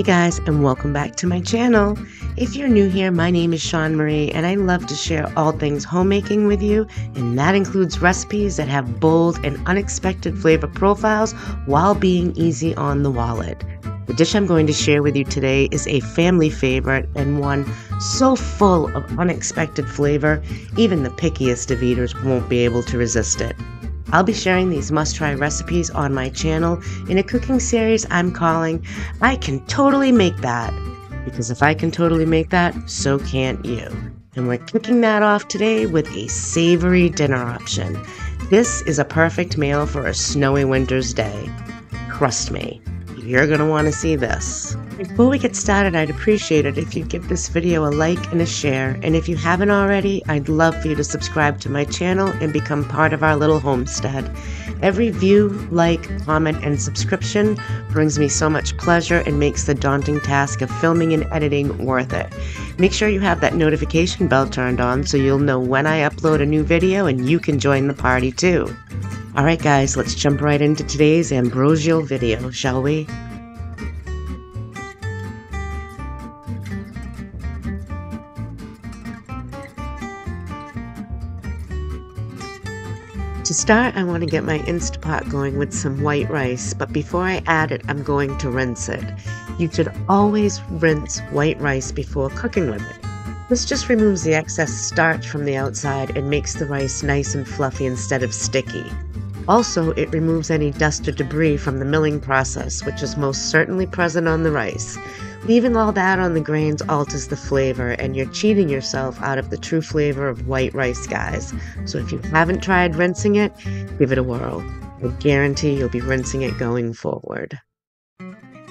Hey guys, and welcome back to my channel. If you're new here, my name is Shawn-Marie, and I love to share all things homemaking with you, and that includes recipes that have bold and unexpected flavor profiles while being easy on the wallet. The dish I'm going to share with you today is a family favorite and one so full of unexpected flavor, even the pickiest of eaters won't be able to resist it. I'll be sharing these must try recipes on my channel in a cooking series I'm calling I Can Totally Make That. Because if I can totally make that, so can't you. And we're kicking that off today with a savory dinner option. This is a perfect meal for a snowy winter's day. Trust me, you're going to want to see this. Before we get started, I'd appreciate it if you give this video a like and a share, and if you haven't already, I'd love for you to subscribe to my channel and become part of our little homestead. Every view, like, comment, and subscription brings me so much pleasure and makes the daunting task of filming and editing worth it. Make sure you have that notification bell turned on so you'll know when I upload a new video and you can join the party too. Alright guys, let's jump right into today's ambrosial video, shall we? To start, I want to get my Instapot going with some white rice, but before I add it, I'm going to rinse it. You should always rinse white rice before cooking with it. This just removes the excess starch from the outside and makes the rice nice and fluffy instead of sticky. Also, it removes any dust or debris from the milling process, which is most certainly present on the rice. Leaving all that on the grains alters the flavor, and you're cheating yourself out of the true flavor of white rice, guys. So if you haven't tried rinsing it, give it a whirl. I guarantee you'll be rinsing it going forward.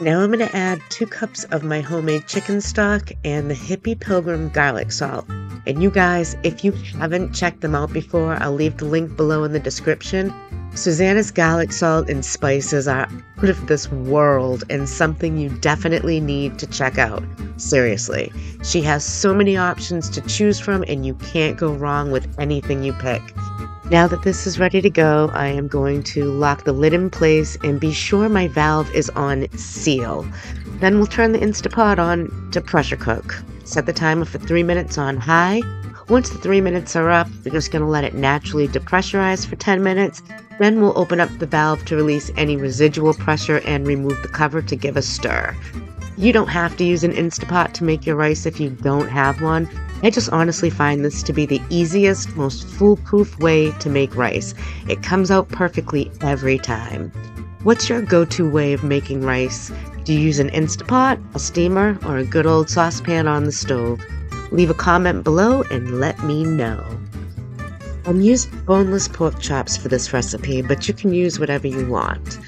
Now I'm going to add two cups of my homemade chicken stock and the Hippy Pilgrim garlic salt. And you guys, if you haven't checked them out before, I'll leave the link below in the description. Susanna's garlic salt and spices are out of this world and something you definitely need to check out. Seriously, she has so many options to choose from, and you can't go wrong with anything you pick. Now that this is ready to go, I am going to lock the lid in place and be sure my valve is on seal. Then we'll turn the Instapot on to pressure cook. Set the timer for three minutes on high. Once the three minutes are up, we're just going to let it naturally depressurize for 10 minutes. Then we'll open up the valve to release any residual pressure and remove the cover to give a stir. You don't have to use an Instapot to make your rice if you don't have one. I just honestly find this to be the easiest, most foolproof way to make rice. It comes out perfectly every time. What's your go to way of making rice? Do you use an Instapot, a steamer, or a good old saucepan on the stove? Leave a comment below and let me know. I'm using boneless pork chops for this recipe, but you can use whatever you want.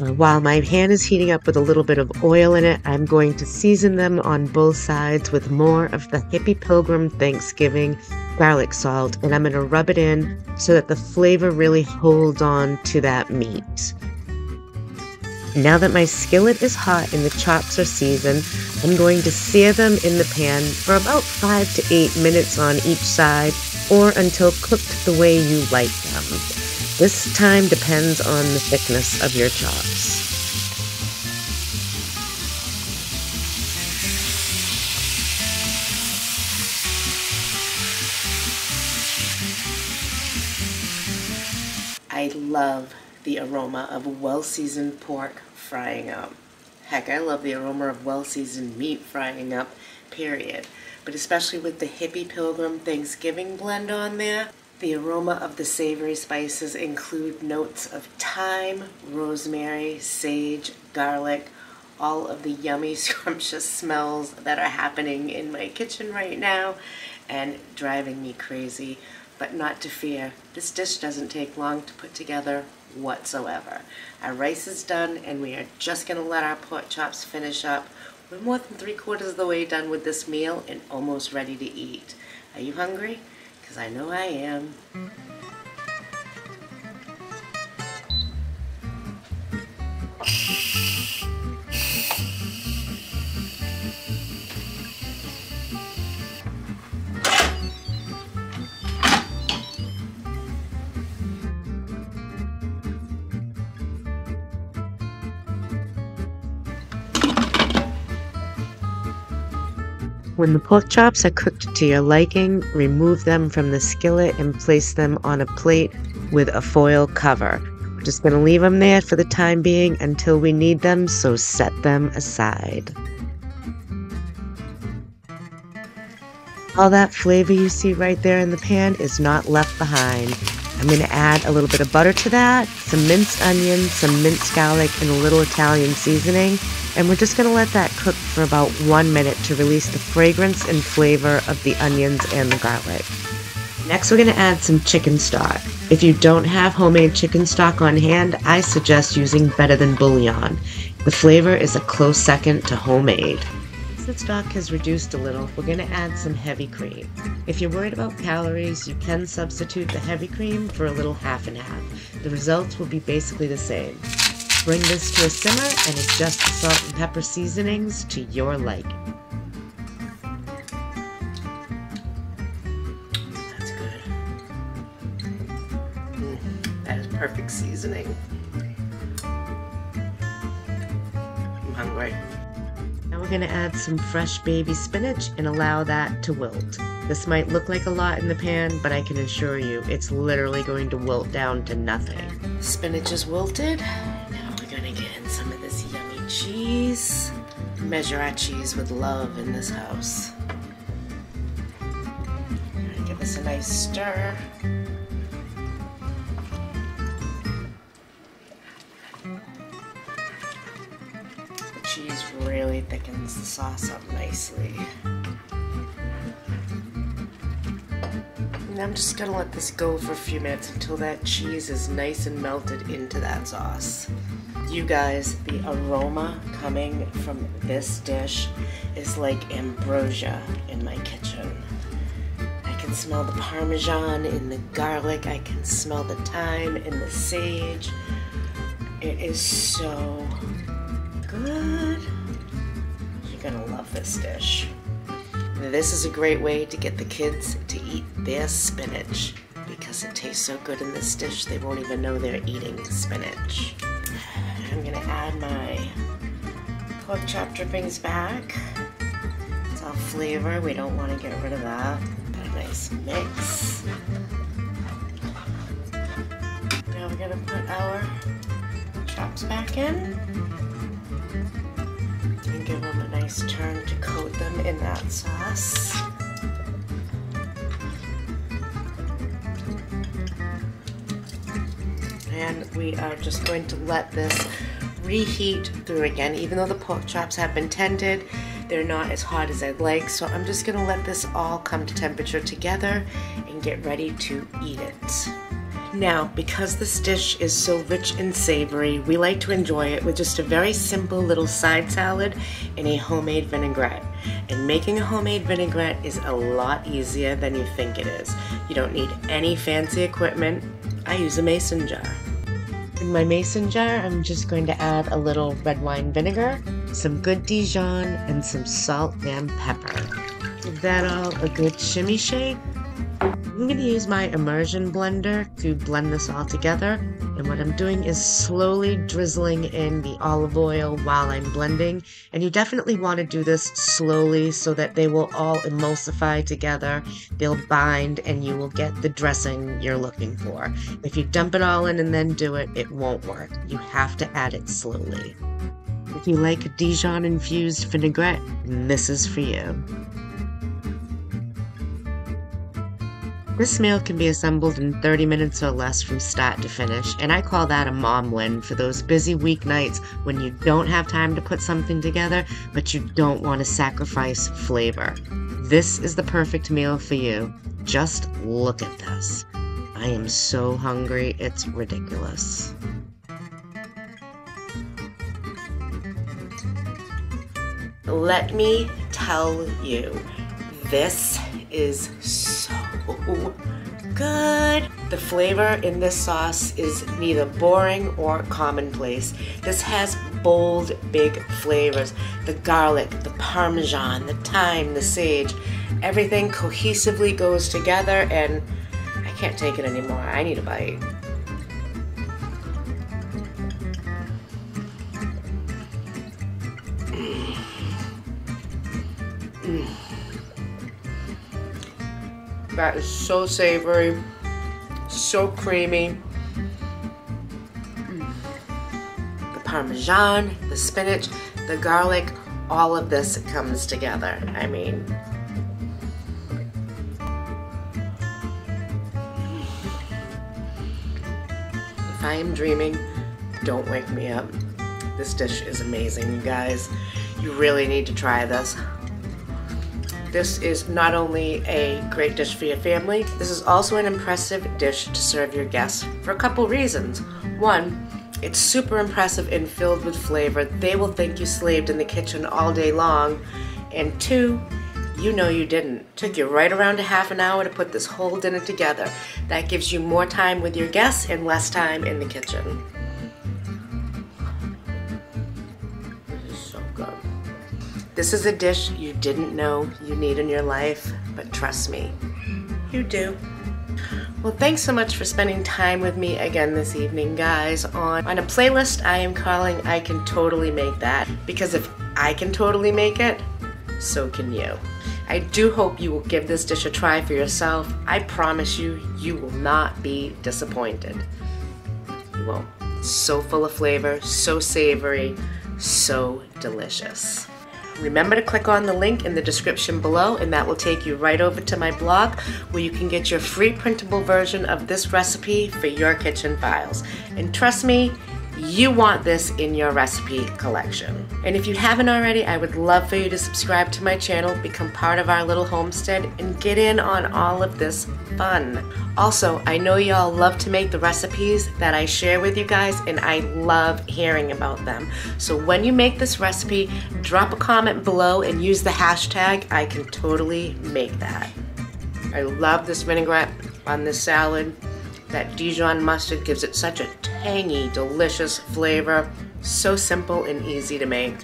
Uh, while my pan is heating up with a little bit of oil in it, I'm going to season them on both sides with more of the Hippy Pilgrim Thanksgiving garlic salt, and I'm going to rub it in so that the flavor really holds on to that meat. Now that my skillet is hot and the chops are seasoned, I'm going to sear them in the pan for about 5 to 8 minutes on each side or until cooked the way you like them. This time depends on the thickness of your chops. I love the aroma of well-seasoned pork frying up. Heck, I love the aroma of well-seasoned meat frying up, period. But especially with the Hippy Pilgrim Thanksgiving blend on there, the aroma of the savory spices include notes of thyme, rosemary, sage, garlic, all of the yummy, scrumptious smells that are happening in my kitchen right now and driving me crazy. But not to fear, this dish doesn't take long to put together whatsoever. Our rice is done and we are just going to let our pork chops finish up. We're more than three quarters of the way done with this meal and almost ready to eat. Are you hungry? Because I know I am. When the pork chops are cooked to your liking, remove them from the skillet and place them on a plate with a foil cover. We're just going to leave them there for the time being until we need them, so set them aside. All that flavor you see right there in the pan is not left behind. I'm going to add a little bit of butter to that, some minced onion, some minced garlic, and a little Italian seasoning. And we're just going to let that cook for about one minute to release the fragrance and flavor of the onions and the garlic. Next, we're going to add some chicken stock. If you don't have homemade chicken stock on hand, I suggest using Better Than Bouillon. The flavor is a close second to homemade the stock has reduced a little, we're going to add some heavy cream. If you're worried about calories, you can substitute the heavy cream for a little half and half. The results will be basically the same. Bring this to a simmer and adjust the salt and pepper seasonings to your liking. That's good. Mm, that is perfect seasoning. I'm hungry. Now we're going to add some fresh baby spinach and allow that to wilt. This might look like a lot in the pan, but I can assure you it's literally going to wilt down to nothing. Spinach is wilted. Cheese. Measure our cheese with love in this house. Give this a nice stir. The cheese really thickens the sauce up nicely. And I'm just gonna let this go for a few minutes until that cheese is nice and melted into that sauce. You guys, the aroma coming from this dish is like ambrosia in my kitchen. I can smell the parmesan in the garlic, I can smell the thyme in the sage. It is so good. You're gonna love this dish. This is a great way to get the kids to eat their spinach because it tastes so good in this dish they won't even know they're eating spinach. I'm gonna add my pork chop drippings back. It's all flavor, we don't want to get rid of that. A nice mix. Now we're gonna put our chops back in and give them a nice turn to coat them in that sauce. And we are just going to let this reheat through again. Even though the pork chops have been tendered, they're not as hot as I'd like. So I'm just gonna let this all come to temperature together and get ready to eat it. Now, because this dish is so rich and savory, we like to enjoy it with just a very simple little side salad and a homemade vinaigrette. And making a homemade vinaigrette is a lot easier than you think it is. You don't need any fancy equipment. I use a mason jar. In my mason jar, I'm just going to add a little red wine vinegar, some good Dijon, and some salt and pepper. Give that all a good shimmy shake I'm going to use my immersion blender to blend this all together. And what I'm doing is slowly drizzling in the olive oil while I'm blending. And you definitely want to do this slowly so that they will all emulsify together. They'll bind and you will get the dressing you're looking for. If you dump it all in and then do it, it won't work. You have to add it slowly. If you like a Dijon infused vinaigrette, this is for you. This meal can be assembled in 30 minutes or less from start to finish, and I call that a mom win for those busy weeknights when you don't have time to put something together, but you don't want to sacrifice flavor. This is the perfect meal for you. Just look at this. I am so hungry, it's ridiculous. Let me tell you, this is so good. The flavor in this sauce is neither boring or commonplace. This has bold, big flavors. The garlic, the parmesan, the thyme, the sage, everything cohesively goes together and I can't take it anymore. I need a bite. That is so savory, so creamy. Mm. The parmesan, the spinach, the garlic, all of this comes together. I mean, if I am dreaming, don't wake me up. This dish is amazing, you guys. You really need to try this. This is not only a great dish for your family, this is also an impressive dish to serve your guests for a couple reasons. One, it's super impressive and filled with flavor. They will think you slaved in the kitchen all day long. And two, you know you didn't. Took you right around a half an hour to put this whole dinner together. That gives you more time with your guests and less time in the kitchen. This is so good. This is a dish you didn't know you need in your life, but trust me, you do. Well, thanks so much for spending time with me again this evening, guys. On, on a playlist I am calling I Can Totally Make That. Because if I can totally make it, so can you. I do hope you will give this dish a try for yourself. I promise you, you will not be disappointed. You won't. So full of flavor, so savory, so delicious. Remember to click on the link in the description below and that will take you right over to my blog where you can get your free printable version of this recipe for your kitchen files. And trust me, you want this in your recipe collection. And if you haven't already, I would love for you to subscribe to my channel, become part of our little homestead, and get in on all of this fun. Also, I know y'all love to make the recipes that I share with you guys, and I love hearing about them. So when you make this recipe, drop a comment below and use the hashtag I can totally make that. I love this vinaigrette on this salad. That Dijon mustard gives it such a tangy, delicious flavor. So simple and easy to make.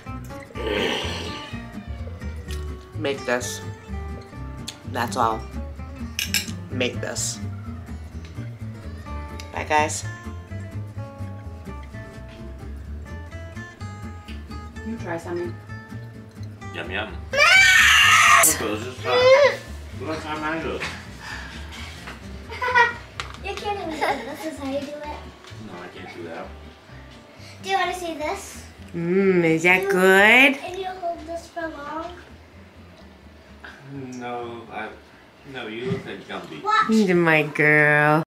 Make this. That's all. Make this. Bye, guys. You try something. Yum yum. Look, just try. Look how mango. This is how you do it. No, I can't do that. Do you want to see this? Mmm, is that good? Can you hold this for long. No, I. No, you look like Gumby. Watch. My girl.